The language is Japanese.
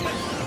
あ!